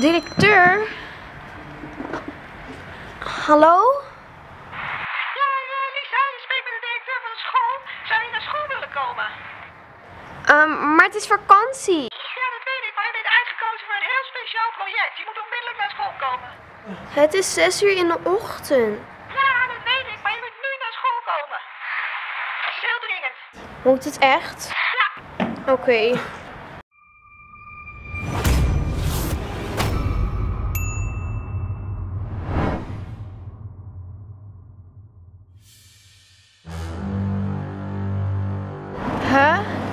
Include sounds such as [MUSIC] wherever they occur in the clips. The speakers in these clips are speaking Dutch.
directeur? Hallo? Ja, ja, Lisa, je spreekt met de directeur van de school. Zou je naar school willen komen? Ehm, maar het is vakantie. Ja, dat weet ik, maar je bent uitgekozen voor een heel speciaal project. Je moet onmiddellijk naar school komen. Het is zes uur in de ochtend. Ja, dat weet ik, maar je moet nu naar school komen. Het is heel dringend. Moet het echt? Ja. Oké.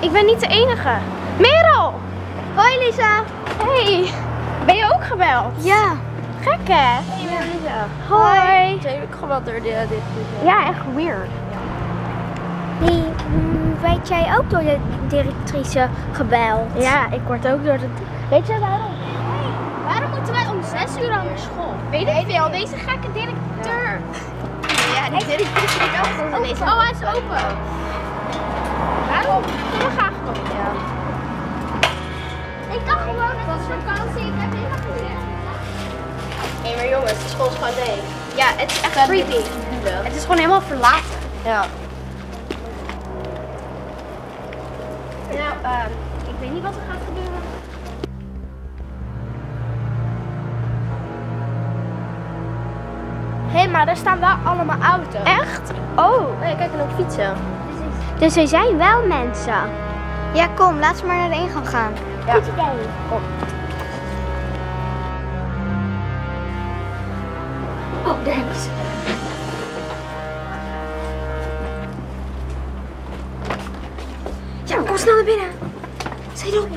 Ik ben niet de enige. Merel! Hoi Lisa. Hey. Ben je ook gebeld? Ja. Gek hè? Hey Lisa. Hoi. Ik gebeld door de, dit? Ja, echt weird. Nee, mm, werd jij ook door de directrice gebeld? Ja, ik word ook door de... Weet je waarom? waarom moeten wij om 6 uur aan de school? Weet ik veel, deze gekke directeur. Ja, die directeur is ook oh, deze. Oh, hij is open. Waarom? We gaan gewoon. Ja. Ik dacht gewoon, het was vakantie, ik heb helemaal zin. Nee, maar jongens, de school is gewoon leeg. Ja, het is echt creepy. Het is gewoon helemaal verlaten. Ja. Nou, ehm, ik weet niet wat er gaat gebeuren. Hé, hey, maar daar staan wel allemaal auto's. Echt? Oh, nee, kijk, en ook fietsen. Dus er zijn wel mensen. Ja, kom, laten we maar naar de ingang gaan. Ja. Goed idee. Kom. Oh, daar hebben ze. Ja, kom snel naar binnen. Zij erop.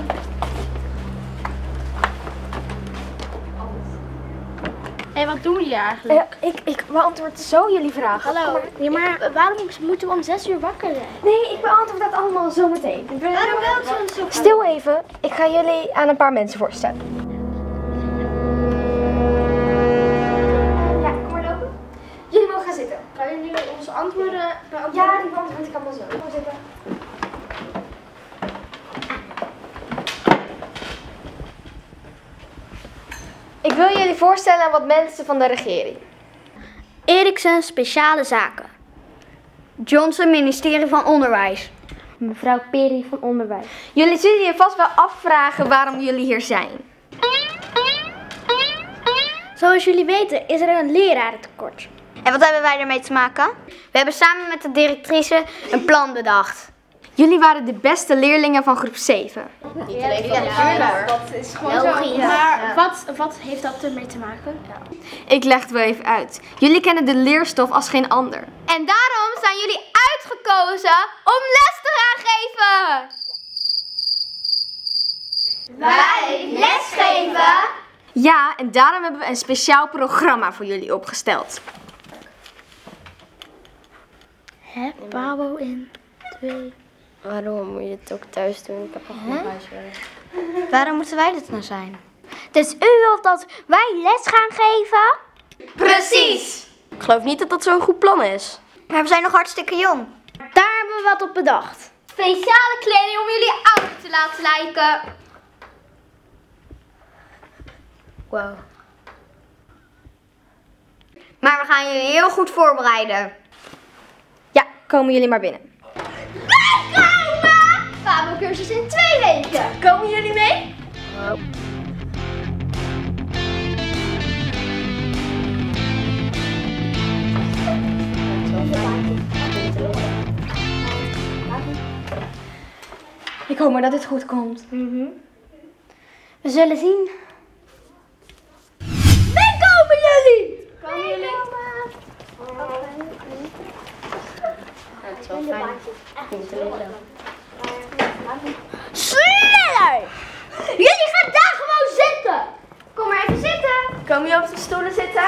Hé, wat doen jullie eigenlijk? ik, ik beantwoord zo jullie vragen. Hallo. Ja, maar waarom moeten we om 6 uur wakker zijn? Nee, ik beantwoord dat allemaal zo meteen. Waarom ons zo Stil even. Ik ga jullie aan een paar mensen voorstellen. Ja, kom maar lopen. Jullie mogen gaan zitten. Kan je nu onze antwoorden beantwoorden? Ja, die beantwoord ik allemaal zo. Kom maar zitten. Ik wil jullie voorstellen aan wat mensen van de regering. Eriksen Speciale Zaken. Johnson Ministerie van Onderwijs. Mevrouw Peri van Onderwijs. Jullie zullen je vast wel afvragen waarom jullie hier zijn. Zoals jullie weten is er een lerarentekort. En wat hebben wij ermee te maken? We hebben samen met de directrice een plan bedacht. Jullie waren de beste leerlingen van groep 7. dat is Logisch. Maar wat, wat heeft dat ermee te maken? Ik leg het wel even uit. Jullie kennen de leerstof als geen ander. En daarom zijn jullie uitgekozen om les te gaan geven. Wij lesgeven? Ja, en daarom hebben we een speciaal programma voor jullie opgesteld. Hè, Pabo in twee. Waarom moet je het ook thuis doen? Ik heb nog geen huiswerk. Waarom moeten wij dit nou zijn? Dus u wilt dat wij les gaan geven? Precies! Ik geloof niet dat dat zo'n goed plan is. Maar we zijn nog hartstikke jong. Daar hebben we wat op bedacht. Speciale kleding om jullie ouder te laten lijken. Wow. Maar we gaan jullie heel goed voorbereiden. Ja, komen jullie maar binnen. Fabo-cursus in twee weken. Komen jullie mee? Ik hoop maar dat dit goed komt. We zullen zien. Wij komen jullie! Komen jullie? het is wel fijn. Je moet erin zo. Sneller! Jullie gaan daar gewoon zitten. Kom maar even zitten. Komen jullie op de stoelen zitten?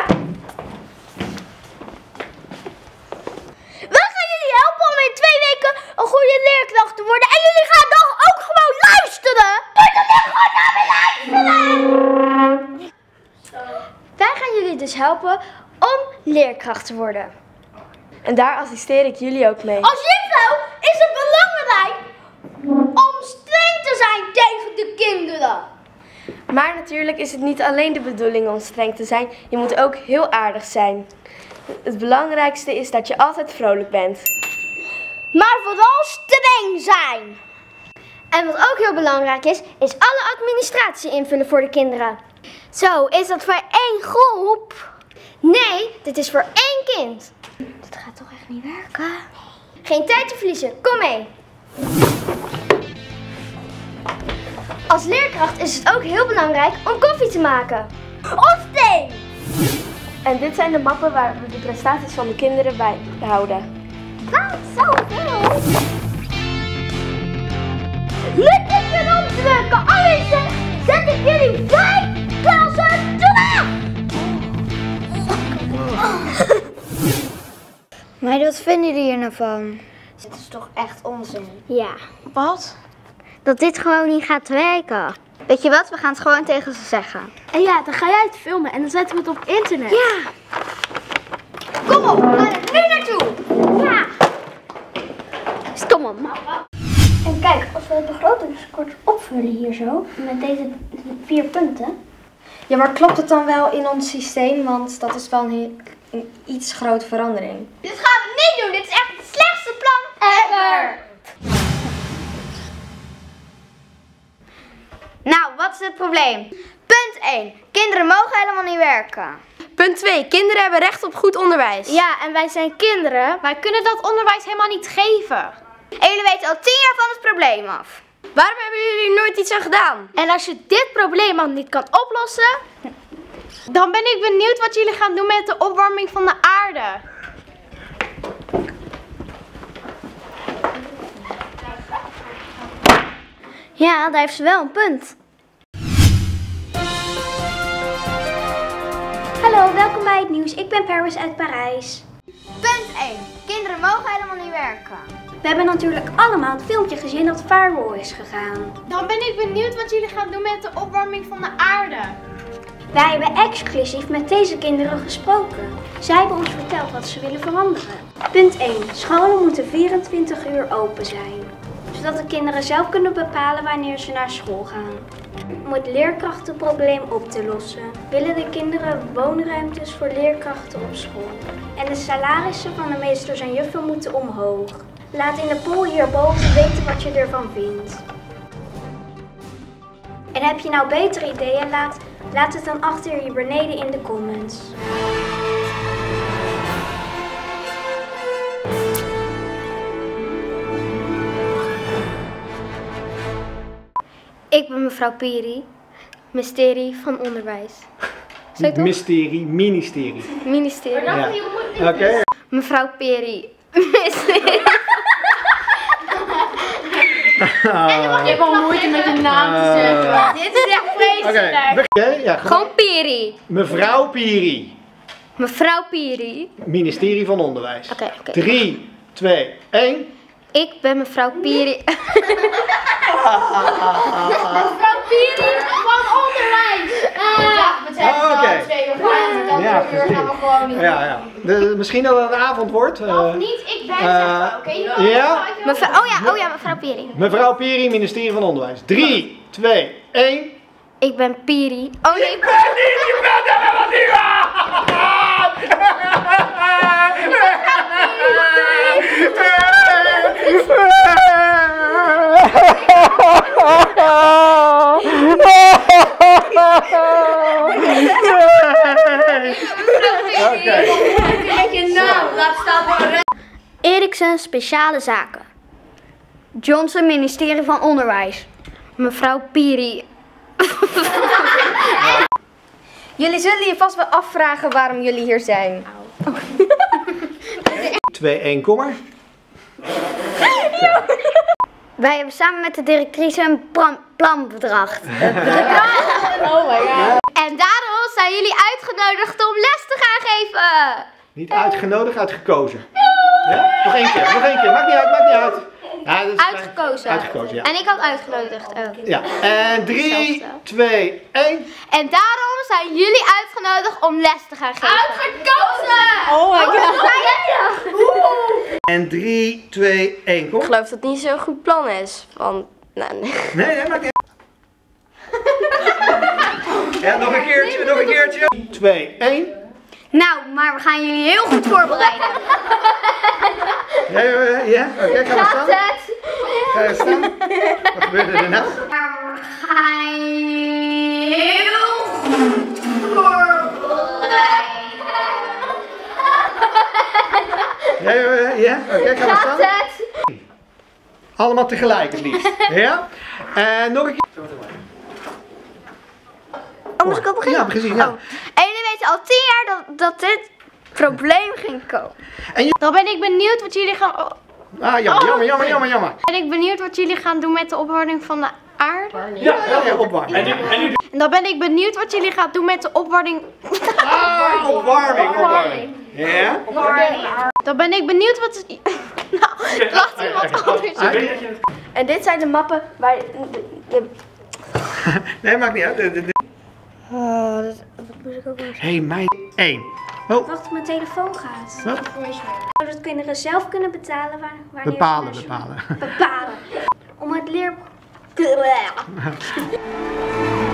We gaan jullie helpen om in twee weken een goede leerkracht te worden. En jullie gaan dan ook gewoon luisteren. Doe dat gewoon naar me luisteren. Wij gaan jullie dus helpen om leerkracht te worden. En daar assisteer ik jullie ook mee. Als is het belangrijk om streng te zijn tegen de kinderen. Maar natuurlijk is het niet alleen de bedoeling om streng te zijn. Je moet ook heel aardig zijn. Het belangrijkste is dat je altijd vrolijk bent. Maar vooral streng zijn. En wat ook heel belangrijk is, is alle administratie invullen voor de kinderen. Zo, is dat voor één groep? Nee, dit is voor één kind. Dit gaat toch echt niet werken? Geen tijd te verliezen, kom mee. Als leerkracht is het ook heel belangrijk om koffie te maken. Of thee. En dit zijn de mappen waar we de prestaties van de kinderen bij houden. Wat? Zoveel? Met dit knop drukken, anders zet, zet ik jullie vijf klassen terug! Maar wat vinden jullie hier nou van? Dit is toch echt onzin? Ja. Wat? Dat dit gewoon niet gaat werken. Weet je wat? We gaan het gewoon tegen ze zeggen. En ja, dan ga jij het filmen en dan zetten we het op internet. Ja. Kom op, we gaan er nu naartoe! Ja. Stom op. En kijk, als we het begrotingskort opvullen hier zo, met deze vier punten. Ja, maar klopt het dan wel in ons systeem? Want dat is wel een, een iets grote verandering. Dit gaan we niet doen, dit is echt het slechtste plan ever! Wat is het probleem? Punt 1. Kinderen mogen helemaal niet werken. Punt 2. Kinderen hebben recht op goed onderwijs. Ja, en wij zijn kinderen. Wij kunnen dat onderwijs helemaal niet geven. En jullie weten al 10 jaar van het probleem af. Waarom hebben jullie nooit iets aan gedaan? En als je dit probleem al niet kan oplossen, dan ben ik benieuwd wat jullie gaan doen met de opwarming van de aarde. Ja, daar heeft ze wel een punt. Hallo, welkom bij het nieuws. Ik ben Paris uit Parijs. Punt 1. Kinderen mogen helemaal niet werken. We hebben natuurlijk allemaal het filmpje gezien dat viral is gegaan. Dan ben ik benieuwd wat jullie gaan doen met de opwarming van de aarde. Wij hebben exclusief met deze kinderen gesproken. Zij hebben ons verteld wat ze willen veranderen. Punt 1. Scholen moeten 24 uur open zijn. Zodat de kinderen zelf kunnen bepalen wanneer ze naar school gaan. Om het leerkrachtenprobleem op te lossen, willen de kinderen woonruimtes voor leerkrachten op school. En de salarissen van de meesters en juffen moeten omhoog. Laat in de poll hierboven weten wat je ervan vindt. En heb je nou betere ideeën? Laat, laat het dan achter hier beneden in de comments. Ik ben mevrouw Piri, mysterie van onderwijs. Niet mysterie, ministerie. Ministerie. Ja. Oké. Mevrouw Peri. Ik heb al moeite met je naam te zeggen. Dit is echt vreselijk. Oké, Oké, ja, gewoon. Gewoon Piri. Mevrouw Piri, Mevrouw Piri. ministerie van Onderwijs. Oké, oké. 3, 2, 1. Ik ben mevrouw Piri. [LAUGHS] Mevrouw Piri van onderwijs. Ja, we zijn Oh, oké. twee uur gaan. Ja, precies. Ja, ja. De, misschien dat het een avond wordt. eh, Niet, ik ben oké? Ja? Mevrouw, oh ja, oh ja, mevrouw Piri. Mevrouw Piri, ministerie van Onderwijs. 3, 2, 1. Ik ben Piri. Oh nee, Je bent helemaal niet Oké. [LAUGHS] Speciale Zaken. Johnson Ministerie van Onderwijs. Mevrouw Piri. [LAUGHS] Jullie zullen je vast wel afvragen waarom jullie hier zijn. 2, 1, kom maar. Wij hebben samen met de directrice een plan, plan [LAUGHS] bedacht. En daarom zijn jullie uitgenodigd om les te gaan geven. Niet uitgenodigd, uitgekozen. Ja? Nog één keer, nog één keer. Maakt niet uit, maakt niet uit. Ja, dat is. Uitgekozen. Uitgekozen, ja. En ik had uitgenodigd ook. Ja, en 3, 2, 1. En daarom zijn jullie uitgenodigd om les te gaan geven. Uitgekozen! Oh my god. En 3, 2, 1, kom. Ik geloof dat het niet zo'n goed plan is. Want, nou, nee. Nee, nee, maakt niet uit. Ja, nog een keertje, nog een keertje. 2, 1. Nou, maar we gaan jullie heel goed voorbereiden. Ja, ja, ja. Oké, gaan we staan? Ga je staan? Wat gebeurde er nou? We gaan jullie heel goed voorbereiden. Ja, ja, ja. Oké, gaan we staan? Allemaal tegelijk het liefst. Ja? En nog een keer. Oh, moest ik al beginnen? Ja, precies. Ja. En jullie weten al tien jaar dat, dit probleem ging komen. Dan ben ik benieuwd wat jullie gaan... oh, Ah, jammer, jammer, jammer, jammer, jammer. Ben ik benieuwd wat jullie gaan doen met de opwarming van de aarde. Ja, ja, ja opwarming. En dan ben ik benieuwd wat jullie gaan doen met de opwarming... Ah, opwarming, opwarming. Ja? Dan ben ik benieuwd wat... Nou, laat iemand anders doen. En dit zijn de mappen waar... De, de- [LAUGHS] Nee, maakt niet uit. De- Oh, dat, dat moest ik ook nog Hé, mijn 1. Oh, Wacht, mijn telefoon gaat. wat? Zodat kinderen zelf kunnen betalen waar, wanneer Bepalen, bepalen. bepalen. Om het leer... [LAUGHS]